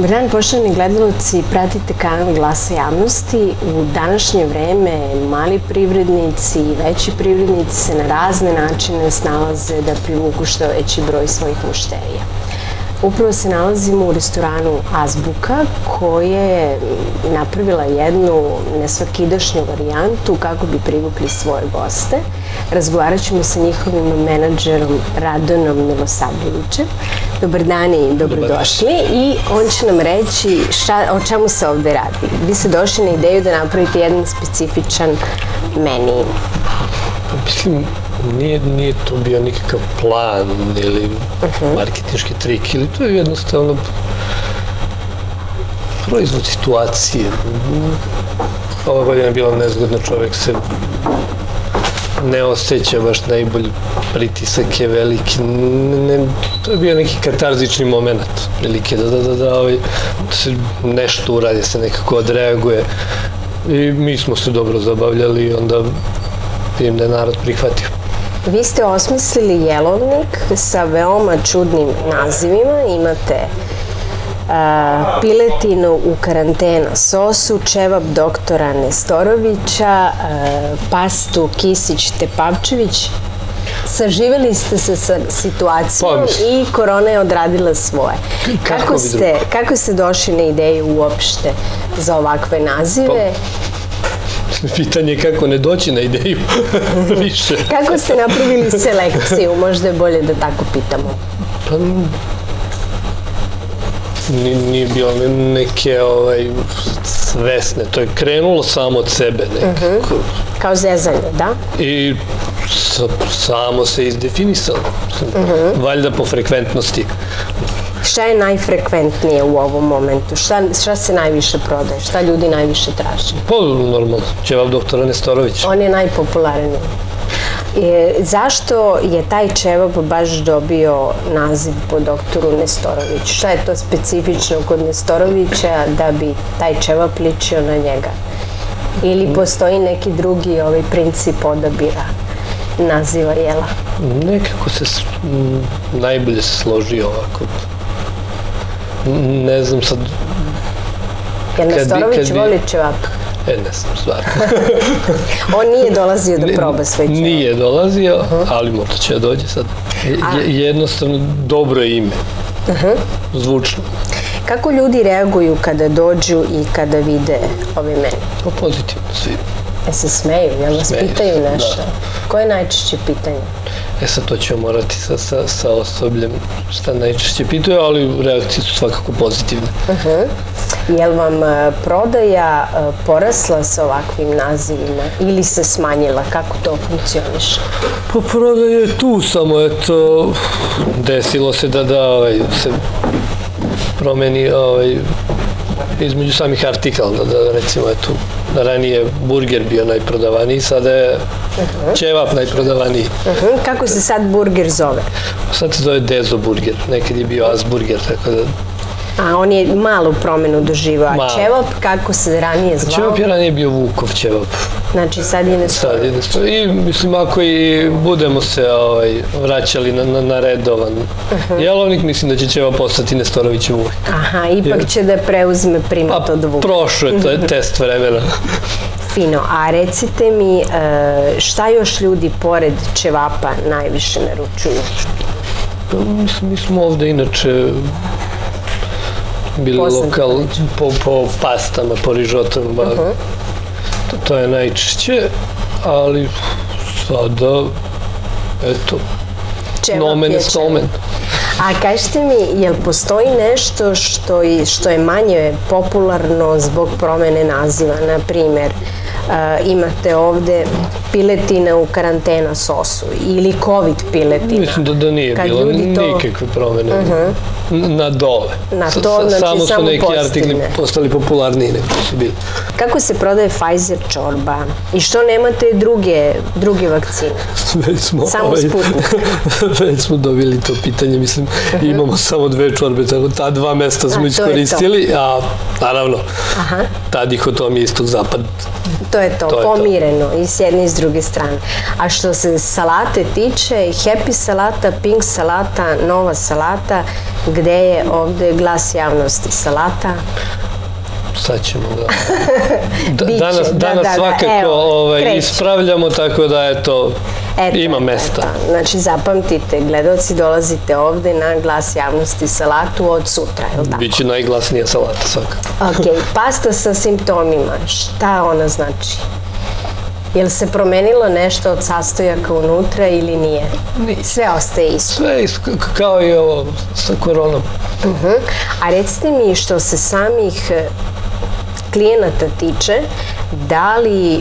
Dobar dan, poštovani gledalci, pratite kanal Glasa javnosti. U današnje vreme mali privrednici i veći privrednici se na razne načine snalaze da privuku što veći broj svojih mušterija. Upravo se nalazimo u restoranu Azbuka koja je napravila jednu nesvakidašnju varijantu kako bi privukli svoje goste. Razgovarat ćemo sa njihovim menadžerom Radonom Milosavljevićem. Dobar dan i dobrodošli. I on će nam reći o čemu se ovde radi. Vi ste došli na ideju da napravite jedan specifičan meni. Mislim, nije, nije to bio nikakav plan ili uh marketinški trik ili to je jednostavno proizvod situacije. Ova godina je bila nezgodna, čovjek se ne osjeća baš najbolji pritisak je veliki. Ne, to je bio neki katarzični moment, prilike da, da, da, da, ovaj, se nešto uradi, se nekako odreaguje. I mi smo se dobro zabavljali i onda vidim da je narod prihvatio. Vi ste osmislili jelovnik sa veoma čudnim nazivima. Imate piletinu u karantena sosu, čevap doktora Nestorovića, pastu Kisić-Tepavčević. Saživeli ste se sa situacijom pa, i korona je odradila svoje. Kako, ste, kako ste došli na ideju uopšte za ovakve nazive? Pa, pitanje je kako ne doći na ideju više. kako ste napravili selekciju? Možda je bolje da tako pitamo. Pa, nije bilo neke ovaj, svesne. To je krenulo samo od sebe nekako. Uh Kao zezanje, da? I samo se izdefinisalo. Uh Valjda po frekventnosti. Šta je najfrekventnije u ovom momentu? Šta, šta se najviše prodaje? Šta ljudi najviše traži? Pa, normalno. Čevav doktora Nestorović. On je najpopularniji. E, zašto je taj čevap baš dobio naziv po doktoru Nestoroviću? Šta je to specifično kod Nestorovića da bi taj čevap ličio na njega? Ili postoji neki drugi ovaj princip odabira naziva jela? Nekako se najbolje se složi ovako. Ne znam sad... Jel Nestorović voli čevap? E, ne znam, stvarno. On nije dolazio da proba sve čeo? Nije dolazio, ali možda će da dođe sad. Jednostavno, dobro ime. Zvučno. Kako ljudi reaguju kada dođu i kada vide ove meni? Pa pozitivno, svi. E se smeju, jel vas pitaju nešto? Koje je najčešće pitanje? E sad to ćemo morati sa, sa, sa osobljem šta najčešće pitaju, ali reakcije su svakako pozitivne. Uh -huh. Je li vam e, prodaja e, porasla sa ovakvim nazivima ili se smanjila? Kako to funkcioniš? Pa prodaja je tu, samo eto, desilo se da da ovaj, se promeni ovaj, između samih artikala, da, da recimo eto, ranije burger bio najprodavaniji, sada je ćevap najprodavaniji. Kako se sad burger zove? Sad se zove Dezo burger, nekad je bio Asburger, tako da A on je malu promenu doživao. A Čevop, kako se ranije zvao? Čevop je ranije bio Vukov Čevop. Znači sad je nestoji. Sad je nestoji. I mislim, ako i budemo se ovaj, vraćali na, na, na redovan uh jelovnik, mislim da će Čevop postati Nestorović uvijek. Aha, ipak će da preuzme primat pa, od Vuka. Prošlo je, to test vremena. Fino, a recite mi e, šta još ljudi pored Čevapa najviše naručuju? Pa, mislim, mi smo ovde inače bili lokal po, po pastama, po rižotama. Uh -huh. To, to je najčešće, ali sada, eto, nomen je stomen. A kažete mi, jel postoji nešto što, što je manje popularno zbog promene naziva, na primjer, imate ovde piletina u karantena sosu ili covid piletina. Mislim da, da nije Kad bilo to... nikakve promene. Uh -huh. Na dole. Na to, znači samo su neki pozitivne. artikli postali popularniji nego su bili. Kako se prodaje Pfizer čorba? I što nemate druge, druge vakcine? Već smo, samo ovaj, već smo dobili to pitanje. Mislim, uh -huh. imamo samo dve čorbe, tako ta dva mesta smo iskoristili. A, naravno. Aha ta dihotomija istog-zapad. To je to, To je to. pomireno i s jedne i s druge strane. A što se salate tiče, happy salata, pink salata, nova salata, gde je ovde glas javnosti salata? Sad ćemo da... da Biće, danas da, danas da, da, svakako evo, ovaj, ispravljamo, tako da je to... Eto, ima mesta. eto. Znači, zapamtite, gledalci, dolazite ovde na glas javnosti salatu od sutra, je li tako? Biće najglasnija salata svakako. Ok, pasta sa simptomima, šta ona znači? Jel se promenilo nešto od sastojaka unutra ili nije? Sve ostaje isto. Sve is- k- kao i ovo sa koronom. Uh-huh. A recite mi što se samih e, klijenata tiče, da li e,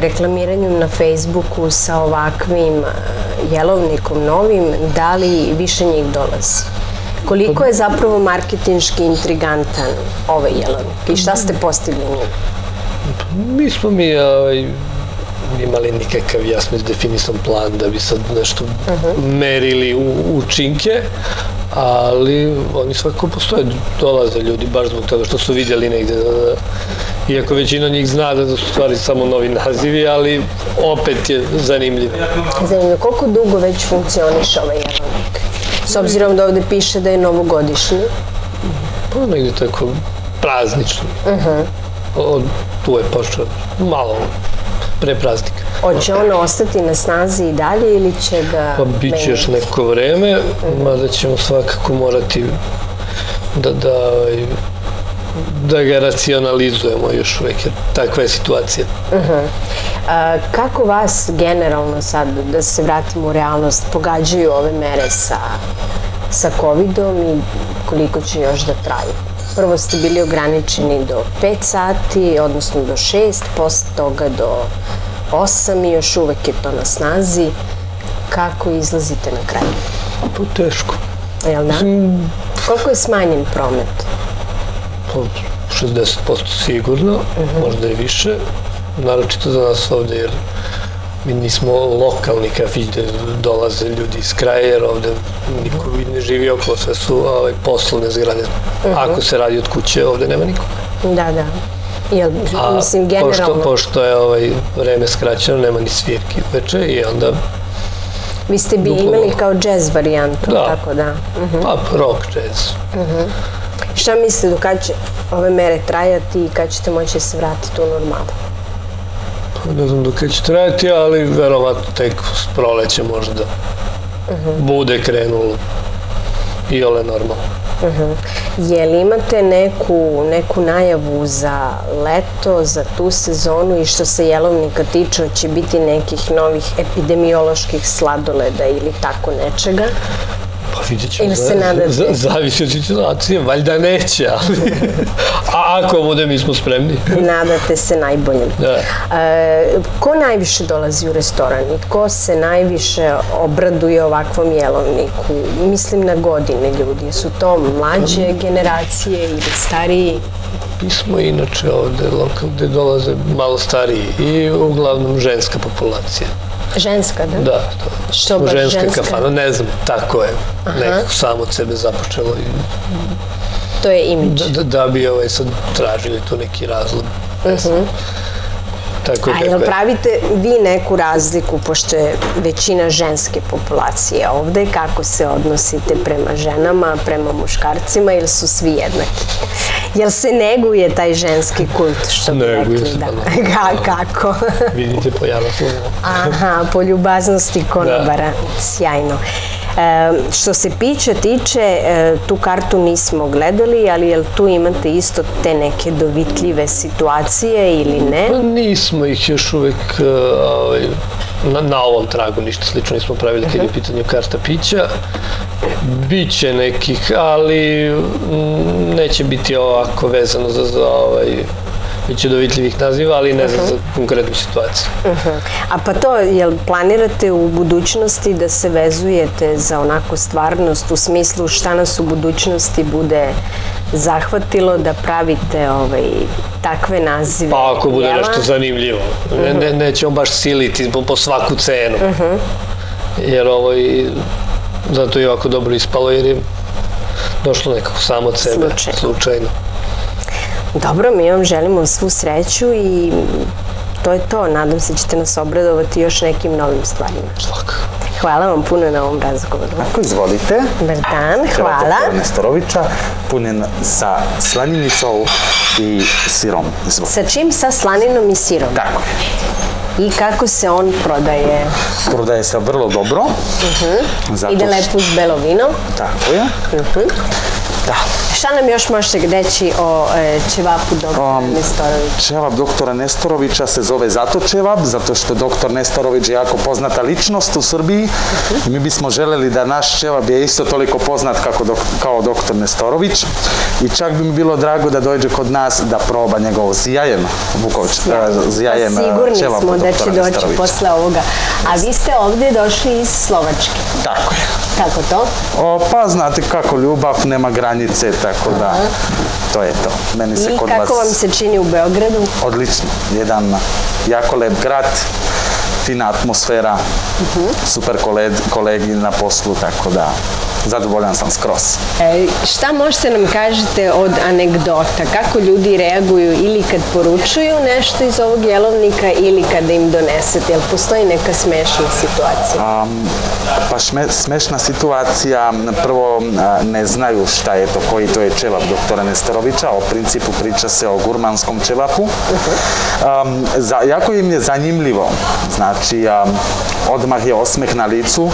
reklamiranjem na Facebooku sa ovakvim e, jelovnikom novim, da li više njih dolazi? Koliko je zapravo marketinški intrigantan ovaj jelovnik i šta ste postigli njim? Nismo mi ovaj, imali nikakav jasno izdefinisan plan da bi sad nešto merili u učinke, ali oni svakako postoje, dolaze ljudi baš zbog toga što su vidjeli negde da, da iako većina njih zna da su stvari samo novi nazivi, ali opet je zanimljivo. Zanimljivo, koliko dugo već funkcioniše ovaj jelovnik? S obzirom da ovde piše da je novogodišnji. Pa negde tako praznično. Od, tu je počeo malo pre praznika. Hoće on ostati na snazi i dalje ili će ga Pa bit će još neko vreme, mada ćemo svakako morati da, da, ovaj, da ga racionalizujemo još uvek, jer takva je situacija. A, kako vas generalno sad, da se vratimo u realnost, pogađaju ove mere sa, sa COVID-om i koliko će još da traju? Prvo ste bili ograničeni do 5 sati, odnosno do 6, posle toga do 8 i još uvek je to na snazi. Kako izlazite na kraj? Pa teško. Jel da? Koliko je smanjen promet? Pa 60% sigurno, možda i više. Naročito za nas ovde, jer mi nismo lokalni kafić gde dolaze ljudi iz kraja, jer ovde niko ne živi okolo, sve su ovaj, poslovne zgrade. Ako se radi od kuće, ovde nema nikoga. Da, da. Jel, A mislim, generalno, pošto, pošto je ovaj vreme skraćeno, nema ni svirki uveče i onda vi ste bi imali kao jazz varijantu, Da. tako da. Mhm. pa rock, jazz. Šta mislite do kad će ove mere trajati i kad ćete moći se vratiti u normalu? Pa ne znam dok će trajati, ali verovatno tek s proleće možda bude krenulo i ole normalno. Je li imate neku, neku najavu za leto, za tu sezonu i što se jelovnika tiče, će biti nekih novih epidemioloških sladoleda ili tako nečega? Pa vidjet ćemo. Ili se za- Zavisi od situacije, valjda neće, ali... A ako bude, mi smo spremni. Nadate se najboljem. Da. E, ko najviše dolazi u restoran i ko se najviše obraduje ovakvom jelovniku? Mislim na godine ljudi. Su to mlađe generacije ili stariji? Mi smo inače ovde lokal gde dolaze malo stariji i uglavnom ženska populacija. Ženska, da? Da, to Što baš ženska, ženska? kafana, ne znam, tako je. Nekako samo od sebe započelo i To je imidž. da, da, bi ovaj sad tražili tu neki razlog. Ne znam. Tako je A jel je. pravite vi neku razliku, pošto je većina ženske populacije ovde, kako se odnosite prema ženama, prema muškarcima ili su svi jednaki? Jel se neguje taj ženski kult, što bi Neguje rekli? se, Da. da. Ka- kako? Vidite po Jaroslovu. Aha, po ljubaznosti konobara. Sjajno. E, što se pića tiče, e, tu kartu nismo gledali, ali jel tu imate isto te neke dovitljive situacije ili ne? Pa nismo ih još uvek uh, ovaj, na, na ovom tragu ništa slično nismo pravili kad je u pitanju karta pića. Biće nekih, ali mm, neće biti ovako vezano za, za ovaj, biće dovitljivih naziva, ali ne za, za konkretnu situaciju. A pa to, jel planirate u budućnosti da se vezujete za onako stvarnost u smislu šta nas u budućnosti bude zahvatilo da pravite ovaj, takve nazive Pa ako bude jela? nešto zanimljivo, ne, ne, nećemo baš siliti po, po svaku cenu. Jer ovo i, zato je ovako dobro ispalo jer je došlo nekako samo od sebe, Slučajno. slučajno. Dobro, mi vam želimo svu sreću i to je to. Nadam se ćete nas obradovati još nekim novim stvarima. Svaka. Hvala vam puno na ovom razgovoru. Tako, izvolite. Dobar dan, hvala. Hvala. Nestorovića, punjen sa slaninicou i sirom. Izvolite. Sa čim? Sa slaninom i sirom. Tako. I kako se on prodaje? Prodaje se vrlo dobro. Zato Ide što- lepo uz belo vino. Tako je. Da. Šta nam još možete reći o e, ćevapu doktora Um, Nestorovića? Čevap doktora Nestorovića se zove zato Čevap, zato što doktor Nestorović je jako poznata ličnost u Srbiji i mi bismo želeli da naš Čevap je isto toliko poznat kako dok, kao doktor Nestorović i čak bi mi bilo drago da dođe kod nas da proba njegov zijajem Vuković, e, zijajem Pa sigurni smo da će doći posle ovoga. A vi ste ovdje došli iz Slovačke. Tako je. Kako to? O, pa znate kako ljubav nema granice, tako da to je to. Meni se I kod vas... kako vam se čini u Beogradu? Odlično. Jedan jako lep grad, fina atmosfera, super kolegi, kolegi na poslu, tako da zadovoljan sam skroz. E, šta možete nam kažete od anegdota? Kako ljudi reaguju ili kad poručuju nešto iz ovog jelovnika ili kada im donesete? Jel postoji neka smešna situacija? Um, pa šme, smešna situacija, prvo ne znaju šta je to, koji to je čevap doktora Nestorovića, o principu priča se o gurmanskom čevapu. Um, za, jako im je zanimljivo, znači um, odmah je osmeh na licu,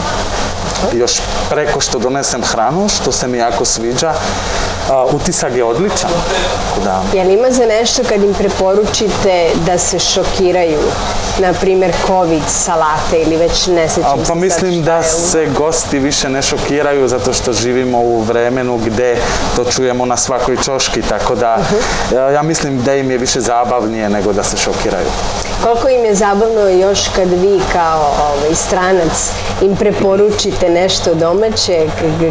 još preko što donesem hranu, što se mi jako sviđa, a, utisak je odličan. Da, Jel ima za nešto kad im preporučite da se šokiraju? Na primjer, COVID, salate ili već ne A, sećam se pa mislim da se gosti više ne šokiraju zato što živimo u vremenu gde to čujemo na svakoj čoški, tako da Mhm. ja- ja mislim da im je više zabavnije nego da se šokiraju. Koliko im je zabavno još kad vi kao ovaj, stranac im preporučite nešto domaće,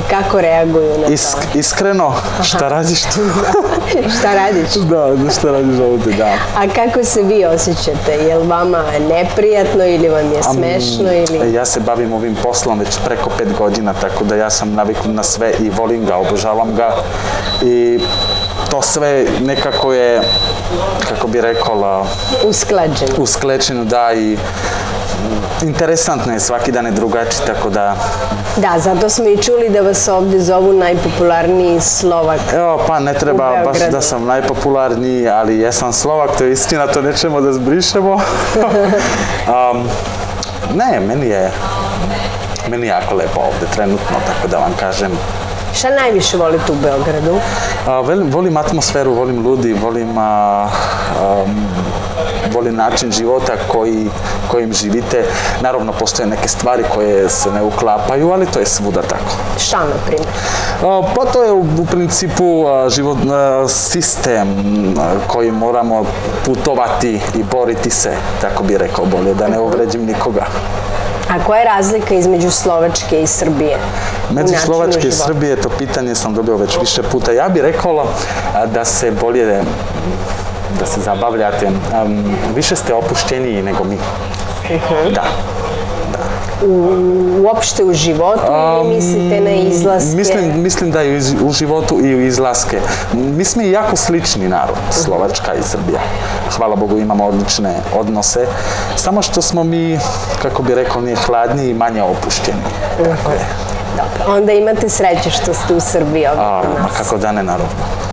kako reaguju na Isk, iskreno, šta radiš tu? šta radiš? da, da šta radiš ovdje, da. A kako se vi osjećate? Je li vama neprijatno ili vam je smešno? Ili... Ja se bavim ovim poslom već preko pet godina, tako da ja sam naviknut na sve i volim ga, obožavam ga i to sve nekako je, kako bi rekao, Usklađeno. usklečeno da i interesantno je, svaki dan je drugačiji, tako da Da, zato smo i čuli da vas ovdje zovu najpopularniji Slovak. Evo, pa ne treba baš da sam najpopularniji, ali jesam Slovak, to je istina, to nećemo da zbrišemo. um, ne, meni je, meni je jako lepo ovdje trenutno, tako da vam kažem. Šta najviše volite u Beogradu? A, velim- volim atmosferu, volim ljudi, volim, a, volim način života koji, kojim živite. Naravno, postoje neke stvari koje se ne uklapaju, ali to je svuda tako. Šta, na primjer? Pa to je u, u principu a, život, sistem koji moramo putovati i boriti se, tako bi rekao bolje, da ne uvređim nikoga. A koja je razlika između Slovačke i Srbije? Među Slovačke i? Srbije to pitanje sam dobio već više puta. Ja bih rekao da se bolje da se zabavljate. Više ste opušteniji nego mi. Mhm. Da. Uopšte u životu ili mislite na izlaske? Mislim, mislim da je u životu i u izlaske. Mi smo jako slični narod, Slovačka i Srbija. Hvala Bogu imamo odlične odnose. Samo što smo mi, kako bi rekao, nije hladniji i manje opušteni. Tako je. Onda imate sreće što ste u Srbiji ovdje A, nas. kako da ne naravno.